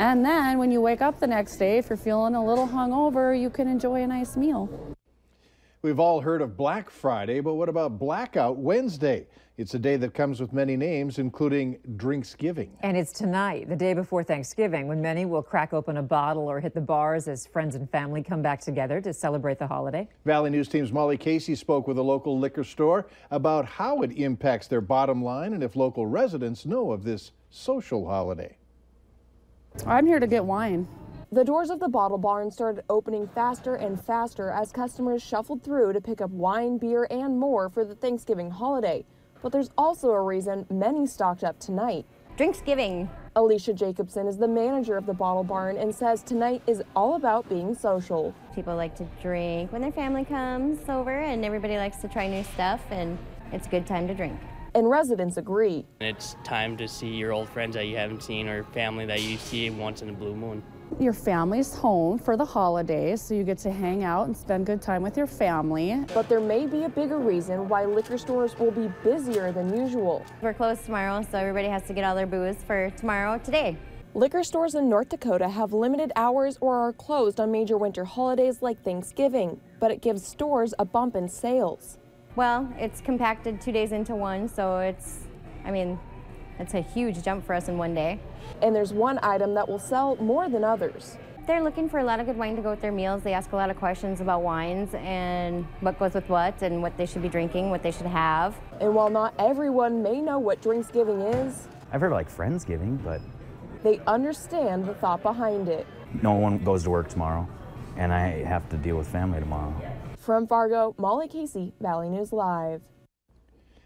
And then when you wake up the next day, if you're feeling a little hungover, you can enjoy a nice meal. We've all heard of Black Friday, but what about Blackout Wednesday? It's a day that comes with many names, including Drinksgiving. And it's tonight, the day before Thanksgiving, when many will crack open a bottle or hit the bars as friends and family come back together to celebrate the holiday. Valley News Team's Molly Casey spoke with a local liquor store about how it impacts their bottom line and if local residents know of this social holiday. I'm here to get wine. The doors of the bottle barn started opening faster and faster as customers shuffled through to pick up wine, beer, and more for the Thanksgiving holiday. But there's also a reason many stocked up tonight. Drinksgiving. Alicia Jacobson is the manager of the Bottle Barn and says tonight is all about being social. People like to drink when their family comes over and everybody likes to try new stuff and it's a good time to drink. And residents agree. It's time to see your old friends that you haven't seen or family that you see once in a blue moon. Your family's home for the holidays, so you get to hang out and spend good time with your family. But there may be a bigger reason why liquor stores will be busier than usual. We're closed tomorrow, so everybody has to get all their booze for tomorrow today. Liquor stores in North Dakota have limited hours or are closed on major winter holidays like Thanksgiving, but it gives stores a bump in sales. Well, it's compacted two days into one, so it's, I mean, it's a huge jump for us in one day. And there's one item that will sell more than others. They're looking for a lot of good wine to go with their meals. They ask a lot of questions about wines and what goes with what and what they should be drinking, what they should have. And while not everyone may know what Drinksgiving is, I've heard of like Friendsgiving, but they understand the thought behind it. no one goes to work tomorrow, and I have to deal with family tomorrow. From Fargo, Molly Casey, Valley News Live.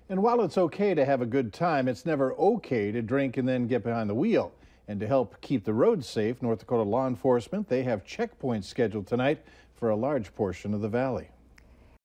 And while it's okay to have a good time, it's never okay to drink and then get behind the wheel. And to help keep the roads safe, North Dakota law enforcement, they have checkpoints scheduled tonight for a large portion of the valley.